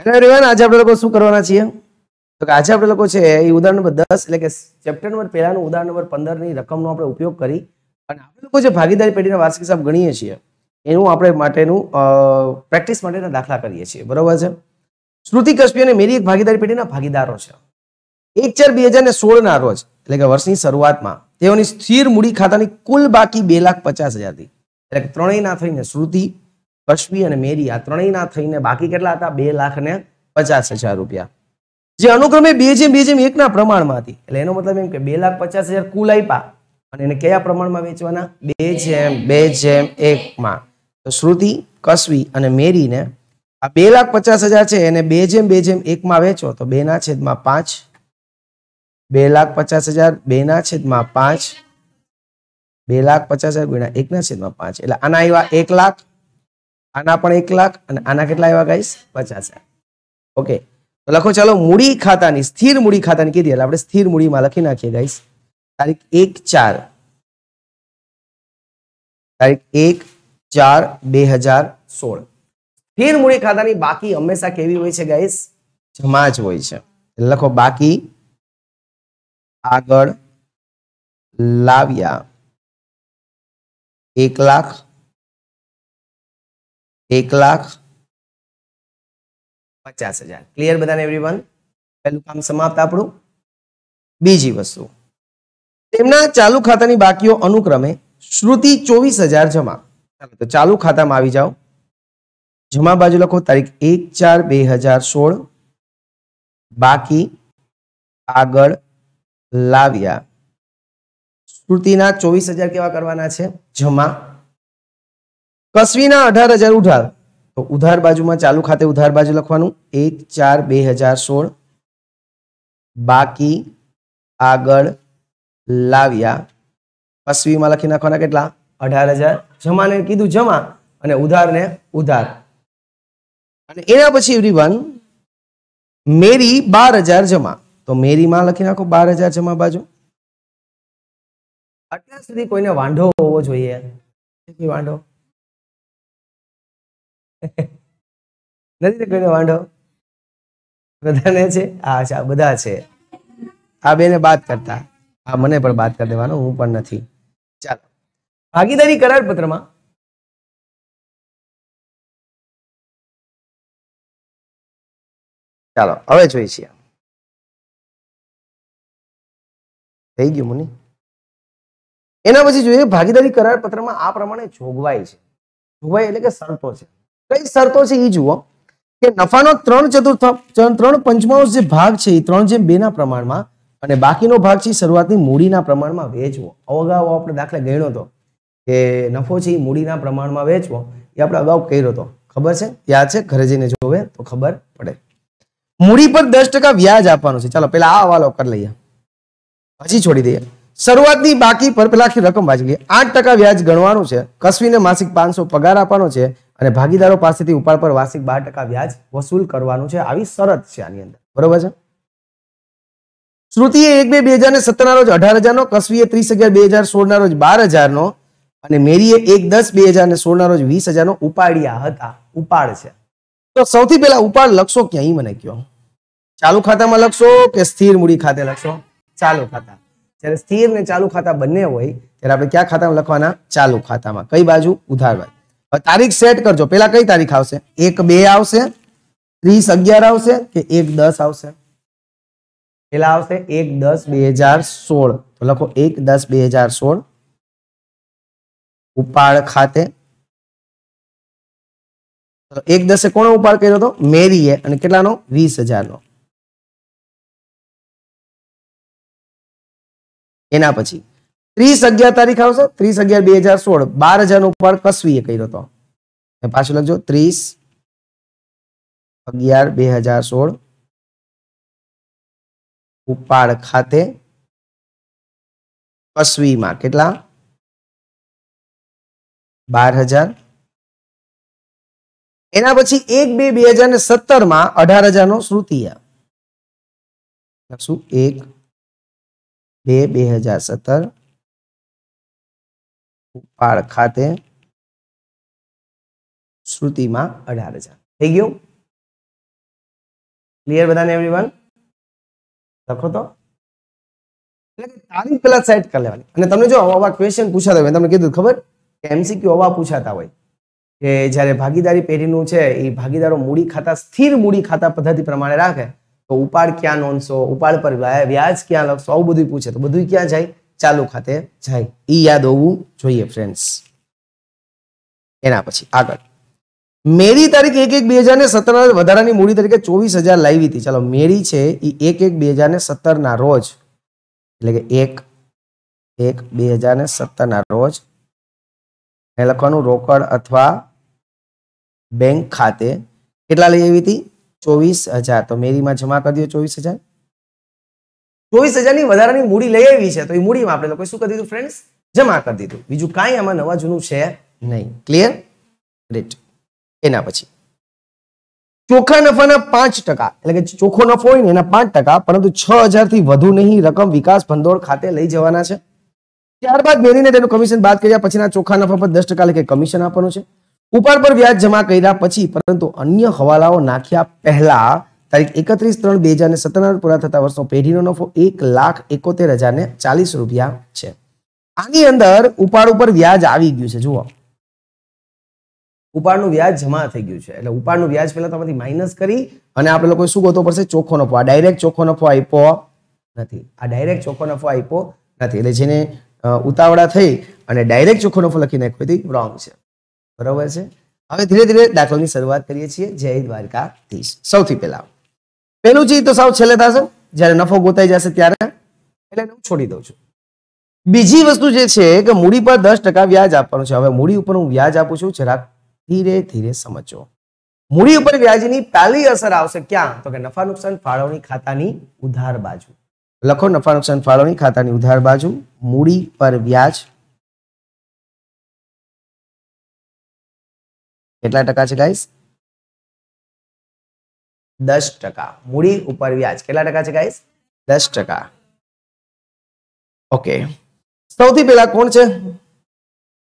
Hello everyone આજે આપણે લોકો શું કરવાના છીએ? તો કે આજે આપણે લોકો છે એ ઉદાહરણ નંબર દસ, એટલે કે ચેપ્ટર નંબર પહેલાનું ઉદાહરણ નંબર પંદરની રકમનો આપણે ઉપયોગ કરી અને આપણે લોકો જે ભાગીદારી પેઢીના વાર્ષિક હિસાબ ગણીએ છીએ, એનું આપણે માટેનું પ્રેક્ટિસ માટેના દાખલા કરીએ છીએ. બરોબર છે? શ્રુતિ કશ્મી અને મેરી એક ભાગીદારી પેઢીના ભાગીદારો છે. એક ચાર બે હજાર ને સોળના રોજ, એટલે કે વર્ષની શરૂઆતમાં, તેઓની સ્થિર મૂડી ખાતાની કુલ બાકી બે લાખ પચાસ હજારથી, એટલે કે ત્રણેયના થઈને શ્રુતિ કશ્મી અને મેરી આ ત્રણેયના થઈને બાકી કેટલા હતા? બે લાખ ને પચાસ હજાર રૂપિયા. જે અનુક્રમે બે જેમ બે જેમ એકના પ્રમાણમાં હતી એટલે એનો મતલબ એમ કે બે લાખ પચાસ હજાર કુલ આપ્યા. અને એને કયા પ્રમાણમાં વેચવાના? બે જેમ બે જેમ એકમાં. તો શ્રુતિ, કશ્વી અને મેરીને આ બે લાખ પચાસ હજાર છે એને બે જેમ બે જેમ એકમાં વેચો. તો બે ના છેદમાં પાંચ. બે લાખ પચાસ હજાર, બે ના છેદમાં પાંચ. બે લાખ પચાસ હજાર ગુણ્યા એકના છેદમાં પાંચ. એટલે આના આવ્યા એક લાખ આના પણ એક લાખ અને આના કેટલા આવ્યા ગાઈસ પચાસ ઓકે તો લખો ચાલો મૂડી ખાતાની, સ્થિર મૂડી ખાતાની કીધી, એટલે આપણે સ્થિર મૂડીમાં લખી નાખીએ ગાઈસ તારીખ એક ચાર. તારીખ એક ચાર બે હજાર સોળ. સ્થિર મૂડી ખાતાની બાકી હંમેશા કેવી હોય છે ગાઈસ જમા જ હોય છે. લખો બાકી, આગળ લાવ્યા. એક લાખ એક લાખ પચાસ હજાર. ક્લિયર બધાને એવરીવન પહેલું કામ સમાપ્ત આપણું. બીજી વસ્તુ. તેમના ચાલુ ખાતાની બાકીઓ અનુક્રમે શ્રુતિ ચોવીસ હજાર જમા. તો ચાલુ ખાતામાં આવી જાઓ. જમા બાજુ લખો તારીખ એક ચાર બે હજાર સોળ. બાકી આગળ લાવ્યા. શ્રુતિના ચોવીસ હજાર કેવા કરવાના છે? જમા કસ્વીના અઢાર હજાર ઉધાર. તો ઉધાર બાજુમાં ચાલુ ખાતે ઉધાર બાજુ લખવાનું. એક, ચાર, બે હજાર સોળ. બાકી, આગળ, લાવ્યા. પસવીમાં લખી નાખવાના કેટલા? અઢાર હજાર. જમાને કીધું જમા અને ઉધારને ઉધાર. અને એના પછી એવરીવન મેરી બાર હજાર જમા. તો મેરીમાં લખી નાખો બાર હજાર જમા બાજુ. અત્યાર સુધી કોઈને વાંઢો હોવો જોઈએ. વાંઢો. નથી કોઈને વાંઢો. બધાને છે? હા છે બધા છે. આ બેને બાદ કરતા. આ મને પણ બાદ કરી દેવાનો, હું પણ નથી. ચાલો. ભાગીદારી કરાર પત્રમાં ચાલો, હવે જોઈ છીએ. થઈ ગયું, મુનિ? એના પછી જોઈએ, ભાગીદારી કરાર પત્રમાં આ પ્રમાણે જોગવાઈ છે. જોગવાઈ એટલે કે શરતો છે. કઈ શરતો છે એ જુઓ. કે નફાનો ત્રણ ચતુર્થ, ત્રણ પંચમાંશ જે ભાગ છે એ ત્રણ જેમ બે ના પ્રમાણમાં અને બાકીનો ભાગ છે શરૂઆતની મૂડીના પ્રમાણમાં વેચવો. અગાઉ આપણે દાખલા ગણ્યો હતો કે નફો છે એ મૂડીના પ્રમાણમાં વેચવો, એ આપણે અગાઉ કર્યો હતો. ખબર છે? યાદ છે? ઘરે જઈને જોવે તો ખબર પડે. મૂડી પર દસ ટકા વ્યાજ આપવાનું છે. ચાલો, પેલા આ હવાલો કરી લઈએ. હજી છોડી દઈએ. શરૂઆતની બાકી પર પેલા આખી રકમ વાંચી લઈએ. આઠ ટકા વ્યાજ ગણવાનું છે. કસવીને માસિક પાંચસો પગાર આપવાનો છે. અને ભાગીદારો પાસેથી ઉપાડ પર વાર્ષિક બાર ટકા વ્યાજ વસૂલ કરવાનું છે. આવી શરત છે આની અંદર. બરોબર છે? શ્રુતિએ એક બે બે હજાર ને સત્તરના રોજ અઢાર હજારનો, કસવીએ ત્રીસ અગિયાર, બે હજાર સોળના રોજ બાર હજારનો અને મેરીએ એક દસ, બે હજાર ને સોળના રોજ વીસ હજારનો ઉપાડ્યા હતા. ઉપાડ છે. તો સૌથી પહેલા ઉપાડ લખશો ક્યાંય મને કયો ચાલુ ખાતામાં લખશો કે સ્થિર મૂડી ખાતે લખશો? ચાલુ ખાતા. જ્યારે સ્થિર ને ચાલુ ખાતા બંને હોય, ત્યારે આપણે ક્યાં ખાતામાં લખવાના? ચાલુ ખાતામાં. કઈ બાજુ? ઉધાર બાજુ. તારીખ સેટ કરજો. પેલા કઈ તારીખ આવશે? એક, બે આવશે? ત્રીસ, અગિયાર આવશે કે એક, દસ આવશે? પેલા આવશે એક, દસ, બે હજાર સોળ. તો લખો એક, દસ, બે હજાર સોળ. ઉપાડ ખાતે. એક દસે કોનો ઉપાડ કર્યો હતો મેરીએ. અને કેટલાનો? વીસ હજારનો. એના પછી. ત્રીસ અગિયાર તારીખ આવશે. ત્રીસ અગિયાર બે હજાર સોળ. બાર હજાર નો ઉપાડ કસવીએ કર્યો હતો પાછું લખજો. ત્રીસ અગિયાર બે હજાર સોળ. ઉપાડ ખાતે કસવીમાં કેટલા? બાર હજાર. એના પછી એક બે બે હજાર ને સત્તરમાં અઢાર હજાર નો શ્રુતિયા લખશું. એક બે બે હજાર સત્તર. ઉપાડ ખાતે શ્રુતિમાં અઢાર હજાર. થઈ ગયું? ક્લિયર બધાને એવરીવન લખો તો. તારીખ પેલા સેટ કરી લેવાની. અને તમને જો આવા ક્વેશ્ચન પૂછાતા હોય તમને કીધું, ખબર? કે એમસીક્યુ આવા પૂછાતા હોય, કે જ્યારે ભાગીદારી પેઢીનું છે, એ ભાગીદારો મૂડી ખાતા, સ્થિર મૂડી ખાતા પદ્ધતિ પ્રમાણે રાખે, તો ઉપાડ ક્યાં નોંધશો, ઉપાડ પર વ્યાજ ક્યાં લખશો, આવું બધું પૂછે. તો બધું ક્યાં જાય? ચાલુ ખાતે જાય. એ યાદ હોવું જોઈએ ફ્રેન્ડ્સ એના પછી આગળ. મેરી તારીખ એક એક બે હજાર ને સત્તર વધારાની મૂડી તરીકે ચોવીસ હજાર લાવી હતી. ચાલો, મેરી છે એ એક એક બે હજાર ને સત્તર ના રોજ. એટલે કે એક એક બે હજાર ને સત્તર ના રોજ એ લખવાનું રોકડ અથવા બેંક ખાતે. કેટલા લઈ આવી હતી? ચોવીસ હજાર. તો મેરીમાં જમા કરી દો ચોવીસ હજાર. ચોવીસ હજારની વધારાની મૂડી લઈ આવી છે. તો એ મૂડીમાં આપણે લોકોએ શું કરી દીધું ફ્રેન્ડ્સ જમા કરી દીધું. બીજું કાંઈ આમાં નવા જૂનું છે નહીં. ક્લિયર રેટ એના પછી. ચોખ્ખા નફાના પાંચ ટકા. એટલે કે ચોખ્ખો નફો હોય ને એના પાંચ ટકા, પરંતુ છ હજારથી વધુ નહીં રકમ વિકાસ ભંડોળ ખાતે લઈ જવાના છે. ત્યારબાદ મેરીને તેનું કમિશન બાદ કર્યા પછીના ચોખ્ખા નફા પર દસ ટકા લેખે કમિશન આપવાનું છે. ઉપર પર વ્યાજ જમા કર્યા પછી, પરંતુ અન્ય હવાલાઓ નાખ્યા પહેલા તારીખ એકત્રીસ ત્રણ બે હજાર સત્તર પૂરા થતા વર્ષનો પેઢીનો નફો એક લાખ એકોતેર હજાર ને ચાલીસ રૂપિયા છે. આની અંદર ઉપાડ ઉપર વ્યાજ આવી ગયું છે, જુઓ. ઉપાડનું વ્યાજ જમા થઈ ગયું છે, એટલે ઉપાડનું વ્યાજ પહેલા તમારી માઇનસ કરી અને આપણે લોકો શું ગોતો પડશે? ચોખ્ખો નફો. આ ડાયરેક્ટ ચોખ્ખો નફો આપ્યો નથી. આ ડાયરેક્ટ ચોખ્ખો નફો આપ્યો નથી. એટલે જેને ઉતાવળા થઈ અને ડાયરેક્ટ ચોખ્ખો નફો લખી નાખ્યો રોંગ છે. બરોબર છે? હવે ધીરે ધીરે દાખલાની શરૂઆત કરીએ છીએ. જય દ્વારકાધીશ. સૌથી પહેલા પહેલું ચીજ તો સાવ છેલ્લે થશે, જ્યારે નફો ગોતાઈ જશે ત્યારે, એટલે હું છોડી દઉં છું. બીજી વસ્તુ જે છે કે મૂડી પર દસ ટકા વ્યાજ આપવાનું છે. હવે મૂડી ઉપર હું વ્યાજ આપું છું, જરાક ધીરે ધીરે સમજો મૂડી ઉપર વ્યાજની પહેલી અસર આવશે ક્યાં? તો કે નફા નુકસાન ફાળવણી ખાતાની ઉધાર બાજુ. લખો નફા નુકસાન ફાળવણી ખાતાની ઉધાર બાજુ, મૂડી પર વ્યાજ કેટલા ટકા છે ગાઈસ દસ ટકા. મૂડી ઉપર વ્યાજ. કેટલા ટકા છે ગાઈસ દસ ટકા. ઓકે સૌથી પહેલા કોણ છે?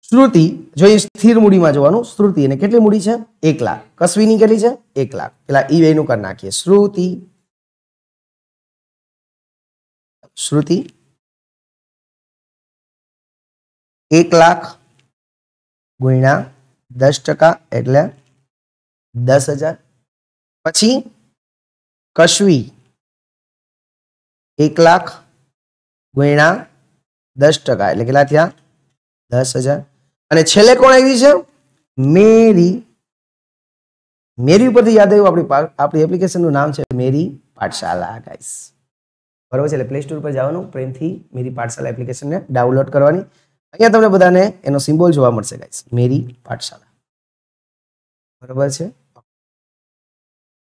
શ્રુતિ. જો એ સ્થિર મૂડીમાં જોવાનું, શ્રુતિ. અને કેટલી મૂડી છે? એક લાખ. કસવીની કેટલી છે? એક લાખ. પેલા ઈ વેનું કરી નાખીએ. શ્રુતિ. શ્રુતિ. એક લાખ ગુણ્યા દસ ટકા એટલે દસ હજાર. પછી કશવી. એક લાખ ગુણ્યા દસ ટકા, એટલે કેટલા થયા? દસ હજાર. અને છેલ્લે કોણ આવી છે? મેરી. મેરી ઉપરથી યાદ આવ્યું, આપણી આપણી એપ્લિકેશનનું નામ છે મેરી પાઠશાલા ગાઈસ બરોબર છે, એટલે પ્લે સ્ટોર પર જવાનું, પ્રેમથી મેરી પાઠશાલા એપ્લિકેશનને ડાઉનલોડ કરવાની. અહીંયા તમને બધાને એનો સિમ્બોલ જોવા મળશે ગાઈસ મેરી પાઠશાલા. બરોબર છે?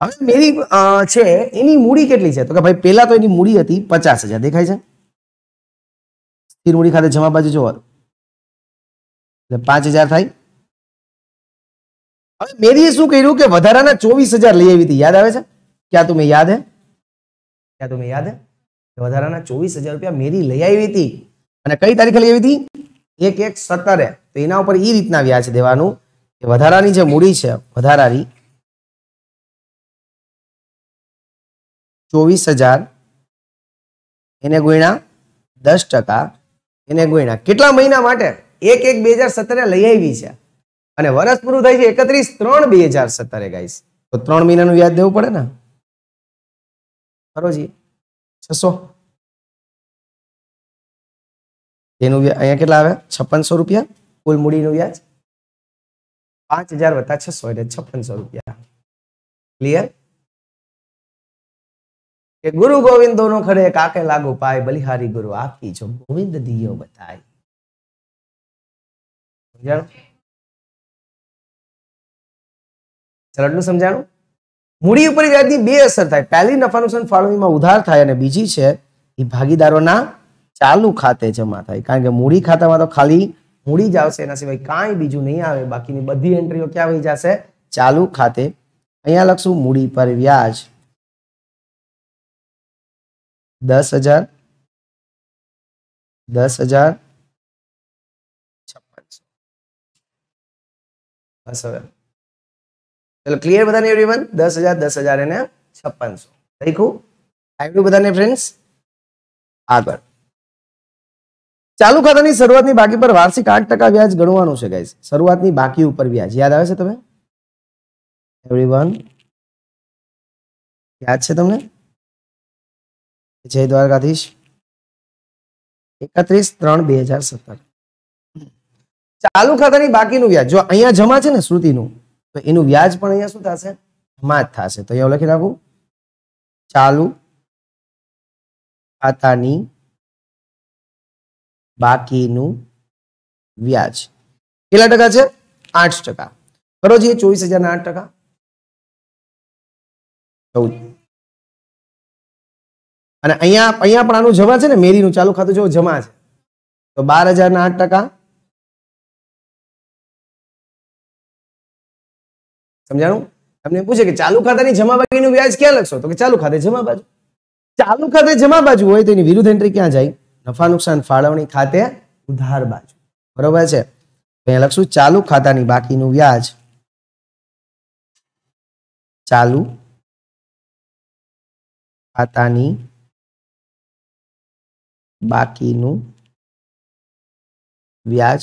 હવે મેરી છે, એની મૂડી કેટલી છે? તો કે ભાઈ પહેલા તો એની મૂડી હતી પચાસ હજાર. દેખાય છે? સ્થિર મૂડી ખાતે જમા બાજુ જોવા. એટલે પાંચ હજાર થાય. હવે મેરીએ શું કર્યું કે વધારાના ચોવીસ હજાર લઈ આવી હતી? યાદ આવે છે? ક્યાં તું યાદ હે? ક્યાં તમે યાદ હે? વધારાના ચોવીસ હજાર રૂપિયા મેરી લઈ આવી હતી. અને કઈ તારીખે લઈ આવી હતી? એક એક સત્તરે. તો એના ઉપર એ રીતના વ્યાજ દેવાનું કે વધારાની જે મૂડી છે, વધારાની ચોવીસ હજાર. એને ગુણ્યા દસ ટકા. એને ગુણ્યા કેટલા મહિના માટે? એક એક બે હજાર સત્તરે લઈ આવી છે. અને વર્ષ પૂરું થાય છે એકત્રીસ ત્રણ બે હજાર સત્તરે ગાઈસ તો ત્રણ મહિનાનું વ્યાજ દેવું પડે ને? ખરોજી છસો. એનું અહીંયા કેટલા આવે? છપ્પનસો રૂપિયા? કુલ મૂડીનું વ્યાજ? પાંચ હજાર વત્તા છસો, એટલે છપ્પનસો રૂપિયા. ક્લિયર કે ગુરુ ગોવિંદો નો ખડે કાકે લાગુ પાય, બલિહારી ગુરુ આપી જો ગોવિંદ દિયો બતાય. સમજાણું? સમજાણું? મૂડી ઉપર વ્યાજની બે અસર થાય. પહેલી નફા નુકસાન ફાળવણીમાં ઉધાર થાય અને બીજી છે, એ ભાગીદારોના ચાલુ ખાતે જમા થાય. કારણ કે મૂડી ખાતામાં તો ખાલી મૂડી જ આવશે, એના સિવાય કાંઈ બીજું નહીં આવે. બાકીની બધી એન્ટ્રીઓ ક્યાં વહી જશે? ચાલુ ખાતે. અહીંયા લખશું મૂડી પર વ્યાજ. દસ હજાર દસ હજાર છપ્પનસો બસ હવે. ચલો ક્લિયર બધાને એવરીવન દસ હજાર દસ હજાર એને છપ્પનસો લખ્યું આવ્યું બધાને ફ્રેન્ડ્સ આગળ. ચાલુ ખાતાની શરૂઆતની બાકી પર વાર્ષિક આઠ ટકા વ્યાજ ગણવાનું છે ગાઈઝ શરૂઆતની બાકી ઉપર વ્યાજ. યાદ આવે છે તમે એવરીવન યાદ છે તમને? જય દ્વારકાધીશ. એકત્રીસ ત્રણ બે હજાર સત્તર. ચાલુ ખાતાની બાકીનું વ્યાજ, જો અહીંયા જમા છે ને શ્રુતિનું, તો એનું વ્યાજ પણ અહીંયા શું થશે? જમા જ થશે. તો અહીંયા લખી નાખું. ચાલુ ખાતાની બાકીનું વ્યાજ. કેટલા ટકા છે? આઠ ટકા. કરો જોઈએ ચોવીસ હજાર આઠ ટકા. ચૌદ. અને અહીંયા અહીંયા પણ આનું જમા છે ને? મેરીનું. ચાલુ ખાતું જો જમા છે. તો બાર હજાર ના આઠ ટકા. સમજાણું? તમને પૂછે કે ચાલુ ખાતાની જમા બાકીનું વ્યાજ ક્યાં લખશો? તો કે ચાલુ ખાતે જમા બાજુ. ચાલુ ખાતે જમા બાજુ હોય તો એની વિરુદ્ધ એન્ટ્રી ક્યાં જાય? નફા, નુકસાન, ફાળવણી ખાતે ઉધાર બાજુ. બરોબર છે? અહીંયા લખશું, ચાલુ ખાતાની બાકીનું વ્યાજ. ચાલુ ખાતાની બાકીનું વ્યાજ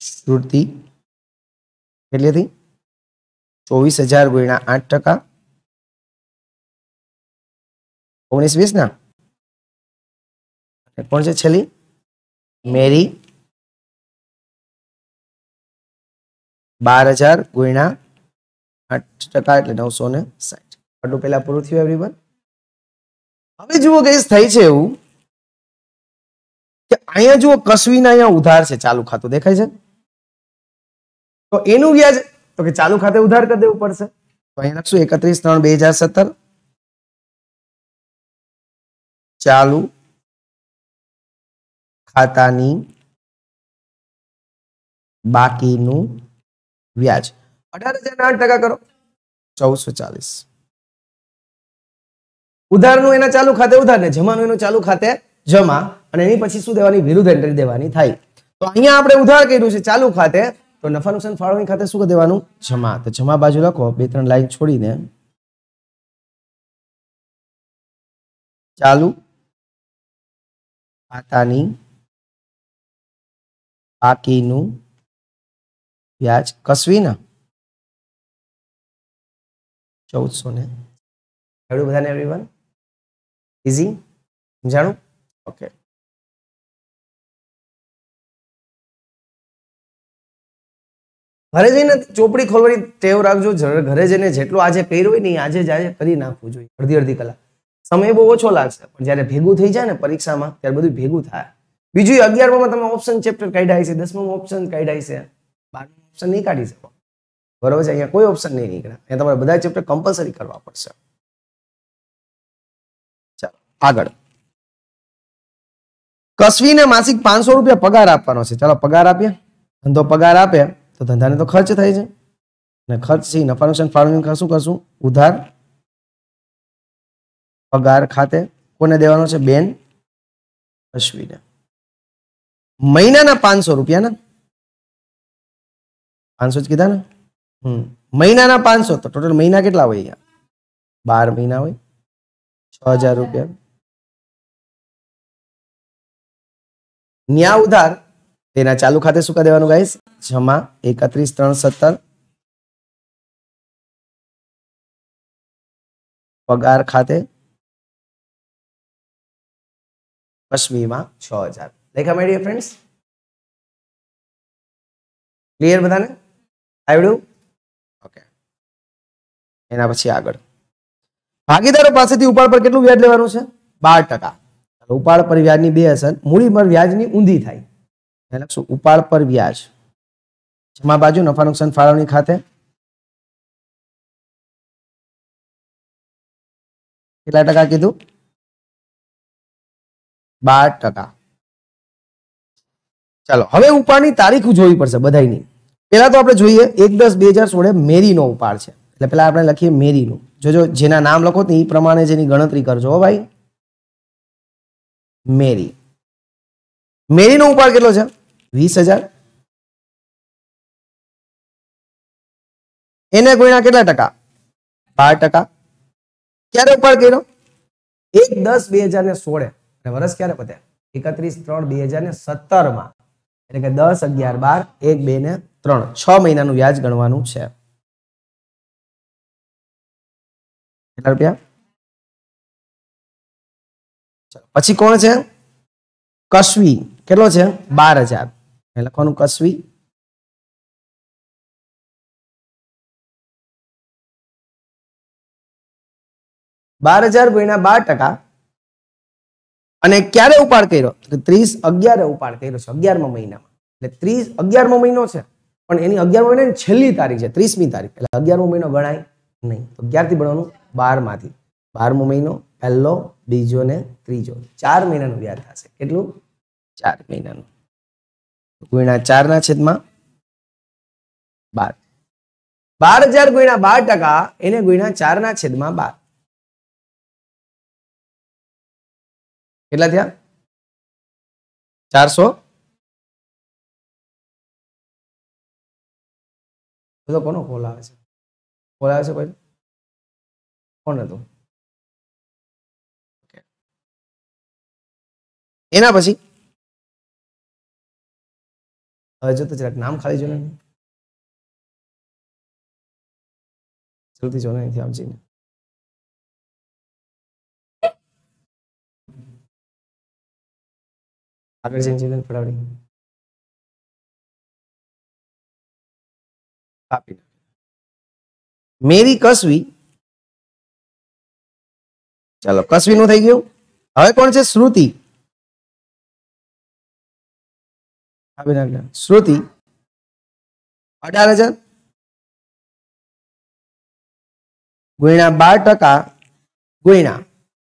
શ્રુતિ કેટલી હતી? ચોવીસ હજાર ગુણ્યા આઠ ટકા. ઓગણીસ વીસ ના? કોણ છે છેલ્લી? મેરી. બાર હજાર ગુણ્યા આઠ ટકા એટલે નવસો ને સાઠ. આટલું પહેલા પૂરું થયું એવરીવન હવે જુઓ કઈ થઈ છે એવું કે અહીંયા જુઓ કસવીના અહીંયા ઉધાર છે ચાલુ ખાતું, દેખાય છે? તો એનું વ્યાજ, તો કે ચાલુ ખાતે ઉધાર કરી દેવું પડશે. તો અહીંયા લખશું એકત્રીસ ત્રણ બે હજાર સત્તર. ચાલુ ખાતાની બાકીનું વ્યાજ. અઢાર હજાર આઠ ટકા કરો. ચૌદસો ચાલીસ. ઉધારનું એના ચાલુ ખાતે ઉધાર ને જમાનું એનું ચાલુ ખાતે જમા અને એની પછી શું દેવાની? વિરુદ્ધ એન્ટ્રી દેવાની થાય. તો અહીંયા આપણે ઉધાર કર્યું છે ચાલુ ખાતે. તો નફા નુકસાન ફાળવણી ખાતે શું દેવાનું? જમા. તો જમા બાજુ લખો, બે ત્રણ લાઈન છોડીને. ચાલુ ખાતાની બાકીનું વ્યાજ કસવી ના ચૌદસો ને. બધાને એવરીવન ઇઝી સમજાણું? ઓકે ઘરે જઈને ચોપડી ખોલવાની ટેવ રાખજો. ઘરે જઈને જેટલું આજે કર્યું હોય ને આજે જ આજે કરી નાખવું જોઈએ. અડધી અડધી કલાક. સમય બહુ ઓછો લાગશે. પણ જ્યારે ભેગું થઈ જાય ને પરીક્ષામાં, ત્યારે બધું ભેગું થાય. બીજું અગિયારમાં તમે ઓપ્શન ચેપ્ટર કાઢ્યા છે દસમાં ઓપ્શન કાઢ્યા છે બારમા ઓપ્શન નહીં કાઢી શકો. બરોબર છે? અહીંયા કોઈ ઓપ્શન નહીં નીકળે. અહીંયા તમારે બધા ચેપ્ટર કમ્પલસરી કરવા પડશે. આગળ. કસવીને માસિક પાંચસો રૂપિયા પગાર આપવાનો છે. ચાલો પગાર આપીએ. ધંધો પગાર આપે તો ધંધાને તો ખર્ચ થાય છે. અને ખર્ચ છે નફા નુકસાન ફાળવણી શું કરશું. ઉધાર. પગાર ખાતે કોને દેવાનો છે? બેન અશ્વિને. મહિનાના પાંચસો રૂપિયા ને પાંચસો જ કીધા ને? હમ. મહિનાના પાંચસો. તો ટોટલ મહિના કેટલા હોય અહીંયા? બાર મહિના હોય? છ હજાર રૂપિયા. ન્યા ઉધાર. તેના ચાલુ ખાતે શું કરી દેવાનું ગાઈસ જમા, એકત્રીસ, ત્રણ, સત્તર. પગાર ખાતે પશ્ચિમીમાં છ હજાર. લેખા મેળવીએ ફ્રેન્ડ્સ ક્લિયર બધાને? આવડ્યું? ઓકે એના પછી આગળ. ભાગીદારો પાસેથી ઉપાડ પર કેટલું વ્યાજ લેવાનું છે? બાર ટકા. ઉપાડ પર વ્યાજની બે અસર, મૂડી પર વ્યાજની ઊંધી થાય. એને લખશું ઉપાડ પર વ્યાજ. જમા બાજુ નફા નુકસાન ફાળવણી ખાતે. કેટલા ટકા કીધું? બાર ટકા. ચાલો, હવે ઉપાડની તારીખ જોવી પડશે બધાની પેલા તો આપણે જોઈએ, એક દસ બે હજાર સોળે મેરીનો ઉપાડ છે. એટલે પેલા આપણે લખીએ મેરીનું. જોજો, જેના નામ લખો ને એ પ્રમાણે જેની ગણતરી કરજો ભાઈ. મેરી. મેરીનો ઉપાડ કેટલો છે? વીસ હજાર. એને ગુણ્યા કેટલા ટકા? બાર ટકા. ક્યારે ઉપાડ કર્યો? એક દસ બે હજાર ને સોળે. વર્ષ ક્યારે પતે? એકત્રીસ ત્રણ બે હજાર ને સત્તરમાં એટલે કે દસ અગિયાર બાર, એક બે ને ત્રણ. છ મહિનાનું વ્યાજ ગણવાનું છે. કેટલા રૂપિયા? પછી કોણ છે? કશ્વી કેટલો છે? બાર હજાર. લખવાનું કશ્વી બાર હજાર ગુણ્યા બાર ટકા. અને ક્યારે ઉપાડ કર્યો? તો ત્રીસ અગિયારે ઉપાડ કર્યો છે, અગિયારમા મહિનામાં. એટલે ત્રીસ અગિયારમો મહિનો છે, પણ એની અગિયારમો મહિનાની છેલ્લી તારીખ છે, ત્રીસમી તારીખ. એટલે અગિયારમો મહિનો ગણાય નહીં. તો થી ભણવાનું? બારમાંથી. બારમો મહિનો, પહેલો, બીજો ને ત્રીજો. ચાર મહિનાનું વ્યાજ થશે. કેટલું? ચાર મહિનાનું. ગુણ્યા ચારના છેદમાં બાર. બાર હજાર ગુણ્યા બાર ટકા, એને ગુણ્યા ચારના છેદમાં બાર. કેટલા થયા? ચારસો? કોનો કોલ આવે છે? કોલ આવે છે કોઈ? કોણ હતું? એના પછી? હવે જો તો જરાક નામ ખાલી જો ને જલ્દી જોને અહીંથી ને આગળ જઈને જીવન ફટાવડી કાપી મેરી કસવી. ચાલો કસવી નું થઈ ગયું. હવે કોણ છે? શ્રુતિ. નાખ. શ્રુતિ અઢાર હજાર ગુણ્યા બાર ટકા ગુણ્યા.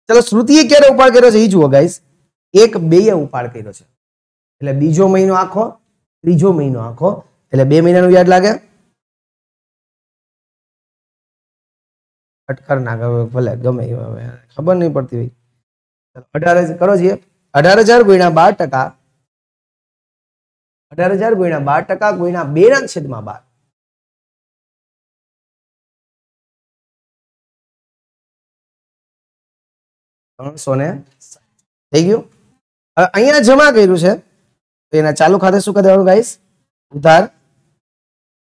ચલો, શ્રુતિએ ક્યારે ઉપાડ કર્યો છે? એ જુઓ ગાઈસ એક બે ઉપાડ કર્યો છે. એટલે બીજો મહિનો આખો, ત્રીજો મહિનો આખો. એટલે બે મહિનાનું વ્યાજ લાગે? અટકર ના ગમે ભલે ગમે ખબર નહીં પડતી હોય. અઢાર હજાર કરો છીએ અઢાર હજાર ગુણ્યા બાર ટકા અઢાર હજાર ગુણ્યા બાર ટકા ગુણ્યા બે ના છેદમાં બાર. જમા કર્યું છે. શું કરી દેવાનું ઉધાર.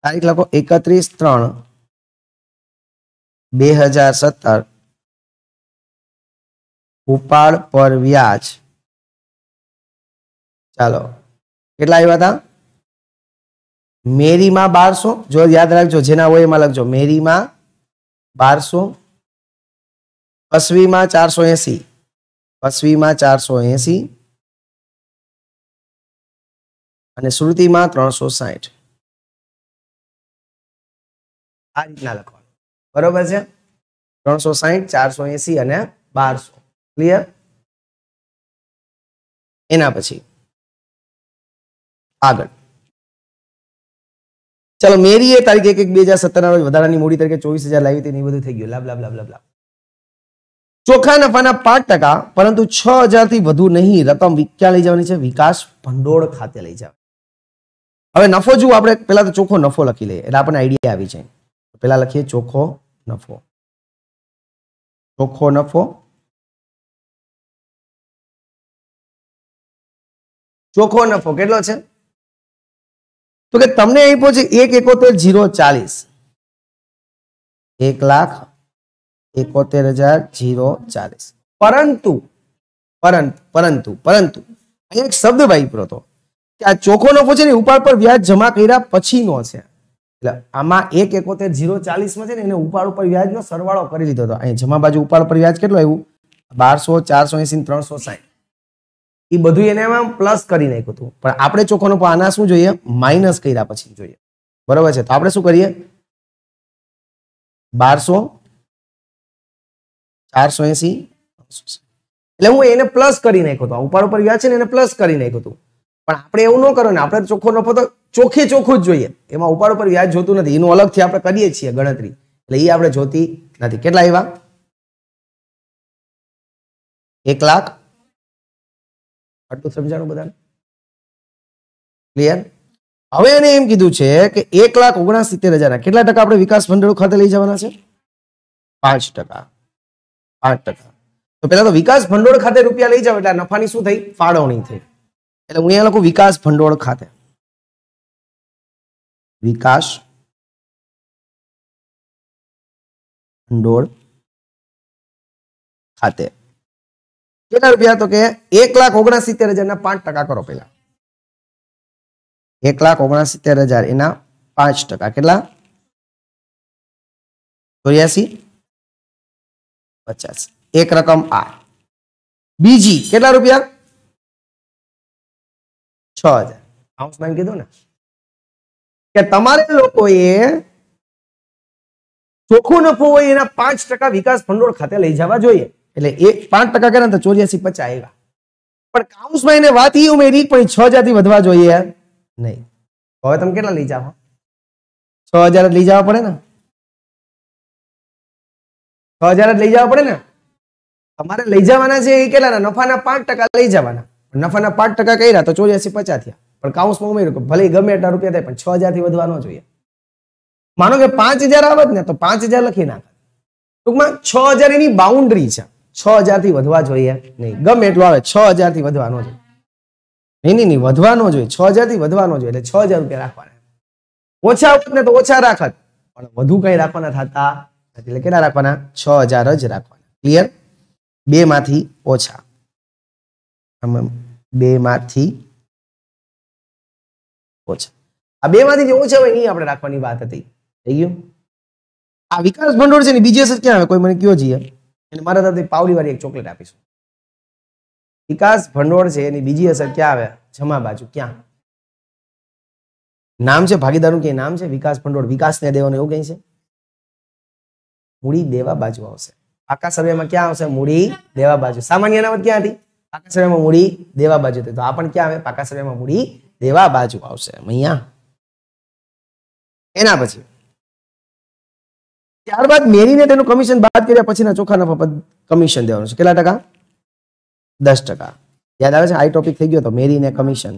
તારીખ લખો એકત્રીસ ત્રણ. બે હજાર સત્તર. ઉપાડ પર વ્યાજ. ચાલો. કેટલા આવ્યા હતા? મેરીમાં બારસો. જો યાદ રાખજો, જેના હોય એમાં લખજો. મેરીમાં બારસો, પસવીમાં ચારસો એસી. પસવીમાં ચારસો એસી અને શ્રુતિમાં ત્રણસો સાઠ. આ રીતના લખવાનું. બરોબર છે? ત્રણસો સાહીઠ ચારસો એસી અને બારસો. ક્લિયર એના પછી. આગળ. ચાલો મેરી એ તારીખ એક એક બે હજાર સત્તર ના રોજ વધારાની મૂડી તરીકે ચોવીસ હજાર લાવી હતી બધું થઈ ગયું. લાભ લાભ લાભ લાભ ચોખ્ખા નફાના પાંચ ટકા, પરંતુ છ હજારથી વધુ નહીં, રકમ ક્યાં લઈ જવાની છે વિકાસ ભંડોળ ખાતે લઈ જવાની હવે નફો જુઓ, આપણે પેલા તો ચોખ્ખો નફો લખી લઈએ, એટલે આપણને આઈડિયા આવી જાય. પેલા લખીએ ચોખ્ખો નફો. ચોખ્ખો નફો. ચોખ્ખો નફો કેટલો છે? તો કે તમને આપ્યો છે એક એકોતેર જીરો ચાલીસ. એક લાખ એકોતેર હજાર જીરો ચાલીસ. પરંતુ પરંતુ પરંતુ, અહીંયા એક શબ્દ વાપર્યો હતો કે આ ચોખ્ખો નફો છે ને ઉપાડ પર વ્યાજ જમા કર્યા પછીનો છે. એટલે આમાં એક એકોતેર જીરો ચાલીસમાં છે ને એને ઉપાડ ઉપર વ્યાજનો સરવાળો કરી લીધો હતો. અહીં જમા બાજુ ઉપાડ પર વ્યાજ કેટલો આવ્યું? બારસો, ચારસો એસી ત્રણસો સાઠ એ બધું એને એમાં પ્લસ કરી નાખ્યું હતું. પણ આપણે ચોખ્ખો પણ આના શું જોઈએ? માઇનસ કર્યા પછી જોઈએ. બરોબર છે? તો આપણે શું કરીએ? બારસો, ચારસો એસી એટલે હું એને પ્લસ કરી નાખ્યો હતો ઉપાડ ઉપર વ્યાજ છે ને એને પ્લસ કરી નાખ્યું હતું પણ આપણે એવું ન કરો ને આપણે ચોખ્ખો નફો તો ચોખ્ખે ચોખ્ખું જ જોઈએ. એમાં ઉપર ઉપર વ્યાજ જોતું નથી. એનું અલગથી આપણે કરીએ છીએ ગણતરી. એટલે એ આપણે જોતી નથી. કેટલા આવ્યા એક લાખ આટલું સમજાણું બધાને? ક્લિયર હવે એને એમ કીધું છે કે એક લાખ ઓગણસિત્તેર હજાર કેટલા ટકા આપણે વિકાસ ભંડોળ ખાતે લઈ જવાના છે? પાંચ ટકા. પાંચ ટકા. તો પેલા તો વિકાસ ભંડોળ ખાતે રૂપિયા લઈ જાવ એટલે નફાની શું થઈ? ફાળવણી થઈ. એટલે હું અહીંયા લખું વિકાસ ભંડોળ ખાતે. વિકાસ ભંડોળ ખાતે. કેટલા રૂપિયા તો કે એક લાખ ઓગણસિત્તેર હજાર ના પાંચ ટકા કરો પેલા એક લાખ ઓગણસિત્તેર હજાર એના પાંચ ટકા. કેટલા? ચોર્યાસી? પચાસ. એક રકમ આ બીજી કેટલા રૂપિયા? છ હજાર. હાઉસમેન કીધું ને? કે તમારે લોકોએ ચોખ્ખું નફો હોય એના પાંચ ટકા વિકાસ ભંડોળ ખાતે લઈ જવા જોઈએ. એટલે એક પાંચ ટકા કરે ને તો ચોર્યાસી પચાસ આવ્યા. પણ કાઉન્સમાં એને વાત એ ઉમેરી પણ છ હજારથી વધવા જોઈએ નહીં. હવે તમે કેટલા લઈ જાઓ? છ હજાર જ લઈ જવા પડે ને. છ હજાર જ લઈ જવા પડે ને. તમારે લઈ જવાના છે એ કેટલાના? નફાના પાંચ ટકા લઈ જવાના. નફાના પાંચ ટકા કર્યા તો ચોર્યાસી પચાસ થયા. પણ કાઉન્સમાં ઉમેર્યું કે ભલે ગમે એટલા રૂપિયા થાય, પણ છ હજારથી વધવા ન જોઈએ. માનો કે પાંચ હજાર આવત ને તો પાંચ હજાર લખી નાખે ટૂંકમાં છ હજાર એની બાઉન્ડ્રી છે. છ હજારથી વધવા જોઈએ નહીં. ગમે એટલું આવે, છ હજારથી વધવાનો જોઈએ નહીં નહીં નહીં, વધવાનો જોઈએ. છ હજારથી વધવાનો જોઈએ, એટલે છ હજાર રૂપિયા રાખવાના. ઓછા ને તો ઓછા રાખત. પણ વધુ કઈ રાખવાના થતા એટલે કેટલા રાખવાના? છ હજાર જ રાખવાના. ક્લિયર બે માંથી ઓછા. આમ બે માંથી ઓછા. આ બે માંથી જે ઓછા હોય એ આપણે રાખવાની વાત હતી. થઈ ગયું? આ વિકાસ ભંડોળ છે ને, બીજી અસર ક્યાં આવે? કોઈ મને કયો જઈએ? અને મારા તરફથી પાવડી વાળી એક ચોકલેટ આપીશું. વિકાસ ભંડોળ છે, એની બીજી અસર ક્યાં આવે? જમા બાજુ, ક્યાં? નામ છે, ભાગીદારનું કે નામ છે? વિકાસ ભંડોળ વિકાસને દેવાનું એવું કઈ છે? મૂડી દેવા બાજુ આવશે. પાકા સર્વેમાં ક્યાં આવશે? મૂડી દેવા બાજુ. સામાન્ય અનામત ક્યાં હતી? પાકા સર્વેમાં મૂડી દેવા બાજુ હતી. તો આ પણ ક્યાં આવે? પાકા સર્વેમાં મૂડી દેવા બાજુ આવશે. અહીંયા. એના પછી ત્યારબાદ મેરીને તેનું કમિશન બાદ કર્યા પછીના ચોખ્ખા નફા પર કમિશન દેવાનું છે. કેટલા ટકા? દસ ટકા. યાદ આવે છે? આ ટોપિક થઈ ગયો તો મેરીને કમિશન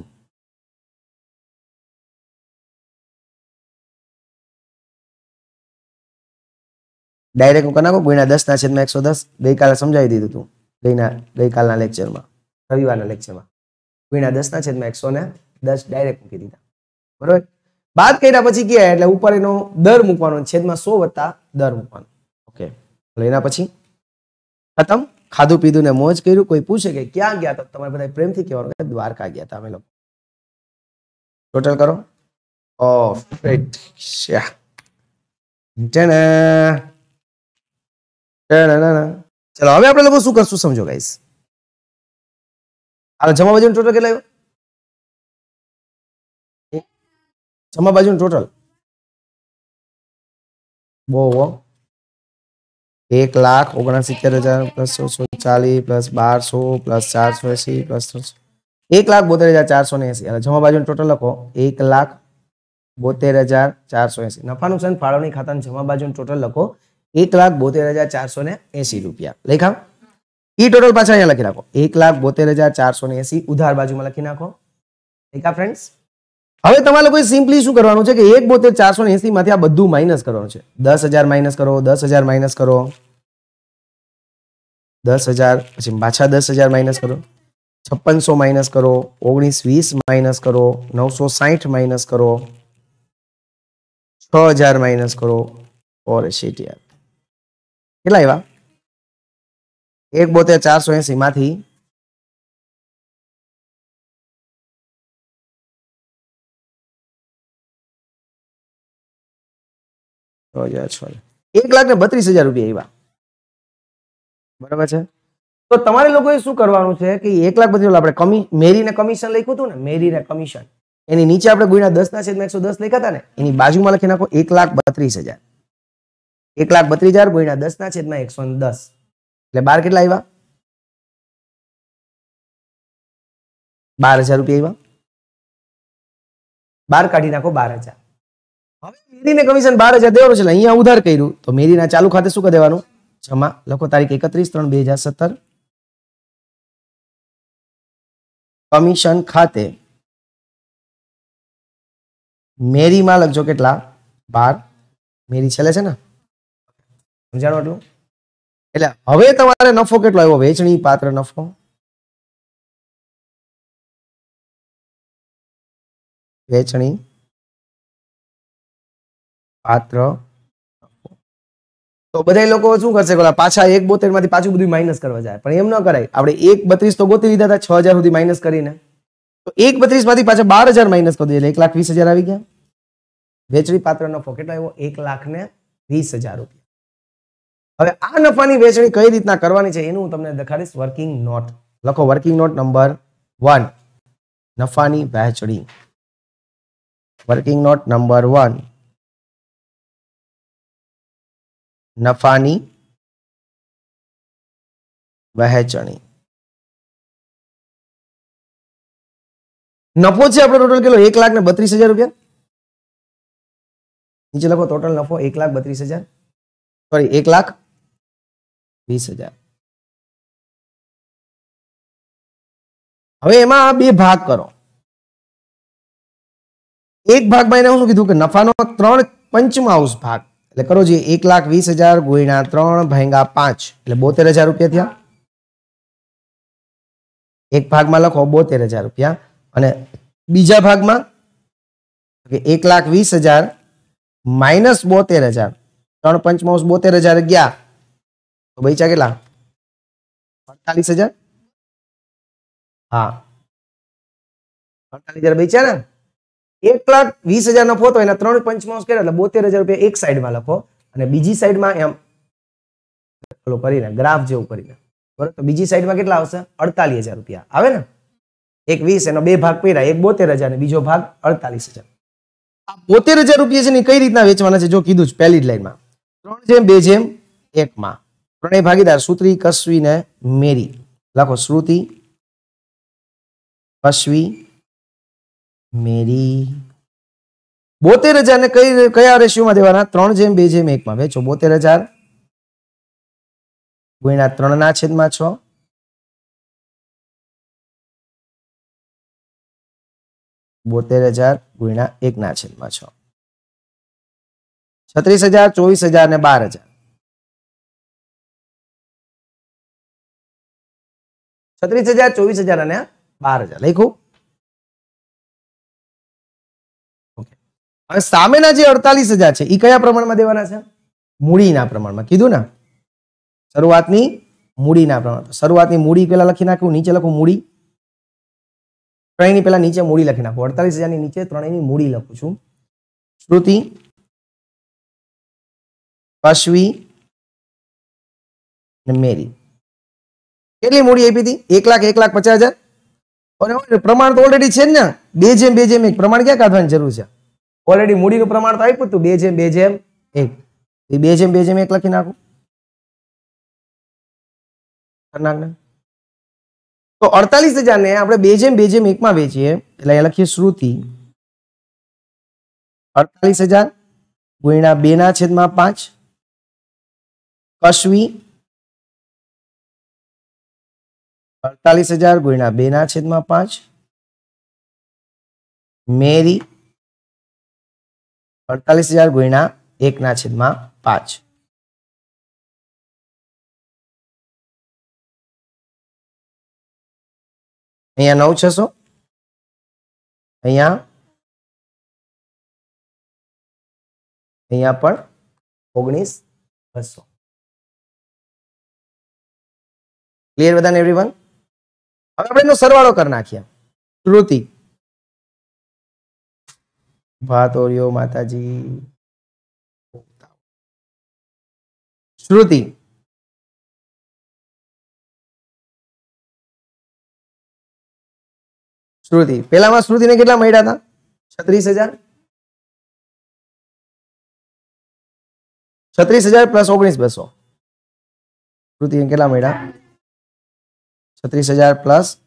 ડાયરેક્ટ હું કરી નાખું? ગુણ્યા દસ ના છેદમાં એકસો દસ. ગઈકાલે સમજાવી દીધું તું. ગઈના, ગઈકાલના લેક્ચરમાં રવિવારના લેક્ચરમાં ગુણ્યા દસ ના છેદમાં એકસો ને દસ ડાયરેક્ટ મૂકી દીધા. બરોબર? બાદ કર્યા પછી કે એટલે ઉપર એનો દર મૂકવાનો છેદમાં સો વત્તા દર મૂકવાનું. ઓકે એના પછી ખતમ. ખાધું પીધું ને મોજ કર્યું. કોઈ પૂછે કે ક્યાં ગયા તો? તમારે બધા પ્રેમથી કહેવાનું કે દ્વારકા ગયા હતા અમે લોકો. ટોટલ કરો. ઓફ ચલો, હવે આપણે લોકો શું કરશું સમજો ગાઈસ હાલ જમા બાજુ ટોટલ કેટલા આવ્યો? જમા બાજુ ટોટલ બહુ એક લાખ ઓગણસિત્તેર હજાર પ્લસ છસો ચાલીસ પ્લસ બારસો પ્લસ ચારસો એસી પ્લસ ત્રણસો એક લાખ બોતેર હજાર ચારસો ને એસી. જમા બાજુ ટોટલ લખો. એક લાખ બોતેર હજાર ચારસો એસી. નફા નુકસાન ફાળવણી ખાતાની જમા બાજુ ટોટલ લખો. એક લાખ બોતેર હજાર ચારસો ને એસી રૂપિયા. લખા ઈ ટોટલ પાછા અહીંયા લખી નાખો. એક લાખ બોતેર હજાર ચારસો ને એસી. ઉધાર બાજુમાં લખી નાખો. લખા ફ્રેન્ડ્સ હવે તમારે લોકોએ સિમ્પલી શું કરવાનું છે કે એક બોતેર ચારસો એસી માંથી આ બધું માઇનસ કરવાનું છે. દસ હજાર માઇનસ કરો, દસ હજાર માઇનસ કરો. દસ હજાર, પછી પાછા દસ હજાર માઇનસ કરો. છપ્પનસો માઇનસ કરો, ઓગણીસ વીસ માઇનસ કરો, નવસો સાહીઠ માઇનસ કરો. છ હજાર માઇનસ કરો. ઓર શેટિયાર કેટલા આવ્યા? એક બોતેર ચારસો એસી માંથી એક લાખ ને બત્રીસ હજાર રૂપિયા આવ્યા બરાબર છે? તો તમારે લોકોએ શું કરવાનું છે કે એક લાખ બત્રીસ આપણે કમી, મેરીને કમિશન લખ્યું હતું ને, મેરીને કમિશન. એની નીચે આપણે ગુણ્યા દસ ના છેદમાં એકસો દસ લખ્યા હતા ને, એની બાજુમાં લખી નાખો એક લાખ બત્રીસ હજાર. એક લાખ બત્રીસ હજાર ગુણ્યા દસ ના છેદમાં એકસો દસ. એટલે બાર કેટલા આવ્યા બાર હજાર રૂપિયા આવ્યા બાર કાઢી નાખો બાર હજાર. મેરીને કમિશન બાર હજાર દેવાનું છે અહીંયા ઉધાર કર્યું. તો મેરીના ચાલુ ખાતે શું દેવાનું? જમા લખો તારીખ એકત્રીસ ત્રણ બે હજાર સત્તર. કમિશન ખાતે મેરીમાં લખજો કેટલા? બાર. મેરી છેલ્લે છે ને? સમજાણો એટલું એટલે હવે તમારે નફો કેટલો આવ્યો? વેચણી પાત્ર નફો. વેચણી પાત્ર. તો બધા લોકો શું કરશે પેલા પાછા એક બોતેરમાંથી પાછું બધું માઇનસ કરવા જાય. પણ એમ ન કરાય. આપણે એક બત્રીસ તો ગોતી લીધા હતા, છ હજાર સુધી માઇનસ કરીને. તો એક બત્રીસમાંથી પાછા બાર હજાર માઇનસ કરી એટલે એક લાખ વીસ હજાર આવી ગયા. વેચણી પાત્ર નફો કેટલો આવ્યો એક લાખ ને વીસ હજાર રૂપિયા. હવે આ નફાની વેચણી કઈ રીતના કરવાની છે એનું હું તમને દેખાડીશ. વર્કિંગ નોટ લખો વર્કિંગ નોટ નંબર વન નફાની વહેંચણી. વર્કિંગ નોટ નંબર વન નફાની વહેંચણી. નફો છે આપણો ટોટલ કેટલો? એક લાખ ને બત્રીસ હજાર રૂપિયા? નીચે લખો ટોટલ નફો એક લાખ બત્રીસ હજાર. સોરી એક લાખ વીસ હજાર. હવે એમાં બે ભાગ કરો. એક ભાગમાં એને શું કીધું કે નફાનો ત્રણ પંચમાંશ ભાગ. એટલે કરો જે એક લાખ વીસ હજાર ગુણ્યા ત્રણ ભાંગા પાંચ, એટલે બોતેર હજાર રૂપિયા થયા. એક ભાગમાં લખો બોતેર હજાર રૂપિયા. અને બીજા ભાગમાં એક લાખ વીસ હજાર માઇનસ બોતેર હજાર. ત્રણ પંચમાંશ બોતેર હજાર ગયા. તો બચ્યા કેટલા? અડતાલીસ હજાર. હા. અડતાલીસ હજાર બચ્યા ને? એક લાખ વીસ હજાર નફો તો એના ત્રણ પંચમાંશ કર્યા, એટલે બોતેર હજાર રૂપિયા એક સાઈડમાં લખો. અને બીજી સાઈડમાં એમ ઓલો કરીને ગ્રાફ જેવું કરીને બરોબર? તો બીજી સાઈડમાં કેટલા આવશે? અડતાલીસ હજાર રૂપિયા. આવે ને? એક વીસ, એનો બે ભાગ પહેર્યા એક બોતેર હજાર, અને બીજો ભાગ અડતાલીસ હજાર. આ બોતેર હજાર રૂપિયા છે ને કઈ રીતના વેચવાના છે? જો કીધું પહેલી જ લાઈનમાં. ત્રણ જેમ, બે જેમ, એકમાં. ત્રણેય ભાગીદાર શ્રુતિ કશ્વી ને મેરી. લખો, શ્રુતિ, કશ્વી મેરી બોતેર હજાર ને કઈ કયા રેશિયોમાં દેવાના? ત્રણ જેમ, બે જેમ, એકમાં. વેચો. બોતેર હજાર ગુણ્યા ત્રણ ના છેદમાં છ. બોતેર હજાર ગુણ્યા એક ના છેદમાં છ. છત્રીસ હજાર, ચોવીસ હજાર ને બાર હજાર. છત્રીસ હજાર, ચોવીસ હજાર અને બાર હજાર. લખ્યું હવે સામેના જે અડતાલીસ હજાર છે એ કયા પ્રમાણમાં દેવાના છે? મૂડીના પ્રમાણમાં. કીધું ને? શરૂઆતની મૂડીના પ્રમાણમાં. શરૂઆતની મૂડી પેલા લખી નાખ્યું નીચે લખું મૂડી. ત્રણેયની પેલા નીચે મૂડી લખી નાખું અડતાલીસ હજારની નીચે ત્રણેયની મૂડી લખું છું. શ્રુતિ, અશ્વી અને મેરી. કેટલી મૂડી આપી હતી? એક લાખ એક લાખ પચાસ હજાર? પ્રમાણ તો ઓલરેડી છે ને. બે જેમ બે જેમ એક. પ્રમાણ ક્યાં કાઢવાની જરૂર છે? ઓલરેડી મૂડીનું પ્રમાણ તો આપ્યું હતું બે જેમ બે જેમ. એક બે જેમ બે જેમ એક લખી નાખું. તો અડતાલીસ હજાર ને આપણે બે જેમ બે જેમ એકમાં વેચીએ. એટલે અહીંયા લખીએ શ્રુતિ. અડતાલીસ હજાર ગુણ્યા બે ના છેદમાં પાંચ. કશ્વી. અડતાલીસ હજાર ગુણ્યા બે ના છેદમાં પાંચ. મેરી. અડતાલીસ હજાર ગુણ્યા એક ના છેદમાં પાંચ. અહીંયા નવ છસો અહીંયા? અહીંયા પણ ઓગણીસ બસો ક્લિયર બધાને એવરીવન હવે આપણે એનો સરવાળો કરી નાખીએ. શ્રુતિ. ભાત ઓરિયો માતાજી. શ્રુતિ. શ્રુતિ. પેલામાં શ્રુતિને કેટલા મળ્યા હતા? છત્રીસ હજાર? છત્રીસ હજાર પ્લસ ઓગણીસ બસો. શ્રુતિને કેટલા મળ્યા? છત્રીસ હજાર પ્લસ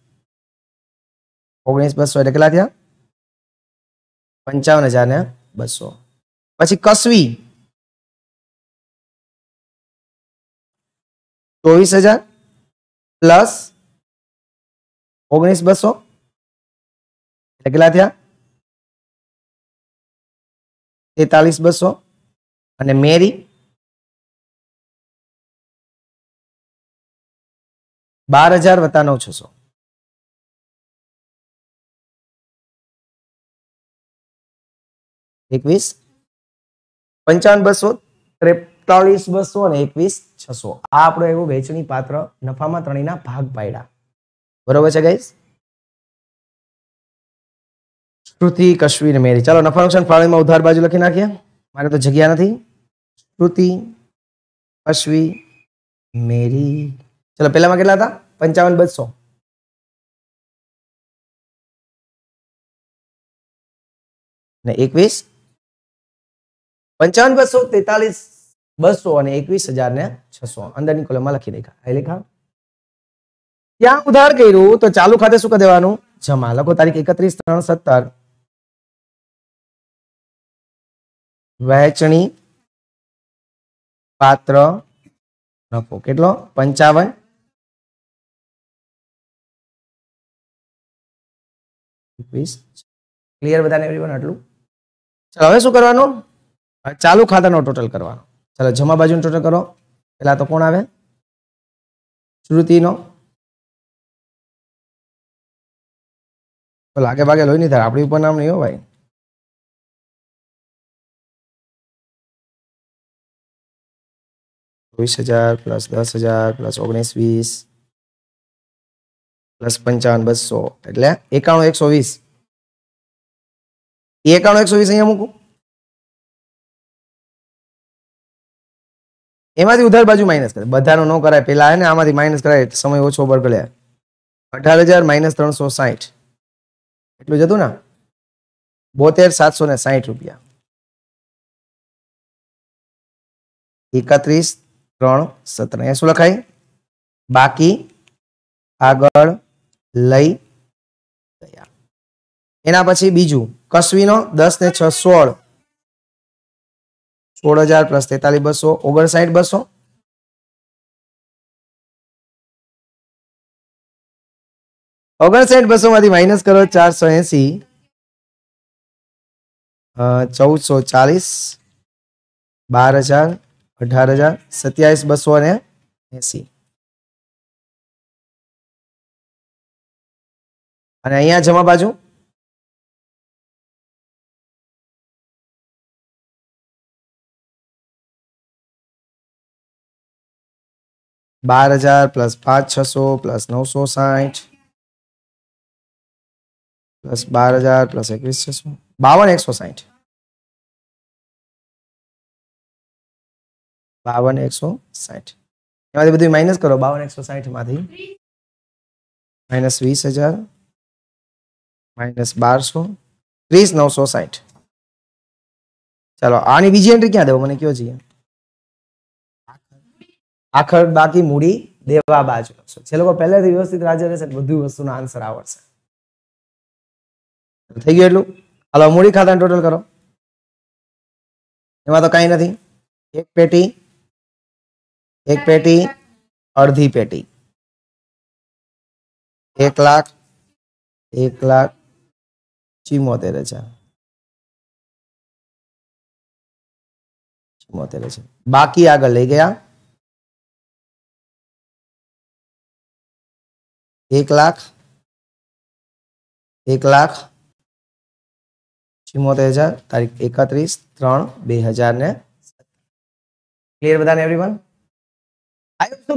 ઓગણીસ બસો. એટલે કેટલા થયા? પંચાવન હજાર ને બસો. પછી કસવી. ચોવીસ હજાર પ્લસ ઓગણીસ બસો. એટલે કેટલા થયા? તેતાલીસ બસો. અને મેરી. બાર હજાર વત્તા નવ છસો એકવીસ. પંચાવન બસો ત્રેતાલીસ બસો અને એકવીસ છસો. આ આપણો એવો વેચણી પાત્ર નફામાં ત્રણેયના ભાગ પાડ્યા. બરોબર છે ગાઈસ શ્રુતિ કશ્મીર મેરી. ચાલો નફા નુકસાન ફાળવણીમાં ઉધાર બાજુ લખી નાખીએ. મારે તો જગ્યા નથી. શ્રુતિ અશ્વી મેરી. ચલો પેલામાં કેટલા હતા? પંચાવન બસો. ને એકવીસ. પંચાવન બસો તેતાલીસ બસો અને એકવીસ હજાર ને છસો. અંદરની કોલમમાં લખી દેખા. એ લેખા. ત્યાં ઉધાર કર્યું, તો ચાલુ ખાતે શું કરી દેવાનું? જમા. લખો તારીખ એકત્રીસ ત્રણ સત્તર. વહેંચણી પાત્ર નફો કેટલો? પંચાવન. ક્લિયર બધાને એવરીવન આટલું? ચાલો, હવે શું કરવાનું? ચાલુ ખાતાનો ટોટલ કરવાનો. ચાલો જમા બાજુનો ટોટલ કરો. પેલા તો કોણ આવે? શ્રુતિનો. લાગે ભાગે લોહી નહીં થાય, આપણી ઉપર નામ નહીં હો ભાઈ. વીસ હજાર પ્લસ દસ હજાર પ્લસ ઓગણીસ, વીસ. પ્લસ પંચાવન, બસો. એટલે એકાણું એકસો વીસ. એકાણું એકસો વીસ અહીંયા મૂકું. એમાંથી ઉધાર બાજુ માઇનસ કરે. બધાનો ન કરાય. પેલા ને આમાંથી માઇનસ કરાય. સમય ઓછો બરગલે અઢાર હજાર માઇનસ ત્રણસો સાહીઠ એટલું જતું ને? બોતેર સાતસો ને સાહીઠ રૂપિયા. એકત્રીસ, ત્રણ, સત્તર. અહીંયા શું લખાય? બાકી, આગળ, લઈ, ગયા. એના પછી બીજું. કસવીનો દસ ને છ સોળ. સોળ હજાર પ્લસ તેતાલીસ બસો, ઓગણસાઠ બસો. ઓગણસાઠ બસો માંથી માઇનસ કરો ચારસો એસી. ચૌદસો ચાલીસ, બાર હજાર, અઢાર હજાર, સત્યાવીસ બસો અને એસી. અને અહીંયા જમા બાજુ બાર હજાર પ્લસ પાંચ છસો પ્લસ નવસો સાઠ પ્લસ બાર હજાર પ્લસ એકવીસ છસો બાવન એકસો સાઠ બાવન એકસો સાઠ એમાંથી બધું માઇનસ કરો, બાવન એકસો સાઠમાંથી માઇનસ વીસ હજાર માઇનસ બારસો, ત્રીસ નવસો સાઠ. ચાલો, આની બીજી એન્ટ્રી ક્યાં દેવો? મને કયો છીએ આખર બાકી મૂડી દેવા બાજુ લખશો જે લોકો પહેલેથી વ્યવસ્થિત રાજ્ય રહેશે બધું વસ્તુનો આન્સર આવડશે. થઈ ગયું એટલું? હાલો મૂડી ખાતા ટોટલ કરો. એમાં તો કાંઈ નથી. એક પેટી એક પેટી, અડધી પેટી. એક લાખ એક લાખ ચિમોતેર હજાર. ચિમોતેર હજાર. બાકી આગળ લઈ ગયા. એક લાખ એક લાખ ચિમોતેર હજાર, તારીખ એકત્રીસ ત્રણ બે હજાર ને ક્લિયર બધાને એવરીવન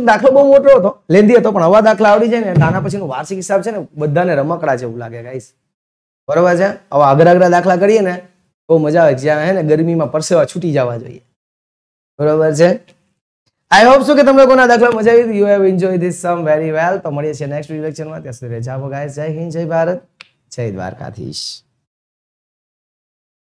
દાખલો બહુ મોટો હતો લેન્ધી હતો, પણ હવા દાખલા આવડી જાય ને આના પછીનો વાર્ષિક હિસાબ છે ને, બધાને રમકડા જેવું લાગે ગાઈસ બરોબર છે? હવે અઘરા અઘરા દાખલા કરીએ ને, બહુ મજા આવે, જ્યાં હે ને, ગરમીમાં પરસેવા છૂટી જવા જોઈએ. બરોબર છે? આઈ હોપ શું કે તમને લોકોના દાખલા મજા આવી you have enjoy this sum very well તો મળીએ છીએ નેક્સ્ટ રિલેક્શનમાં ત્યાં સુધી રજા ગાઈસ જય હિન્દ, જય ભારત. જય દ્વારકાધીશ.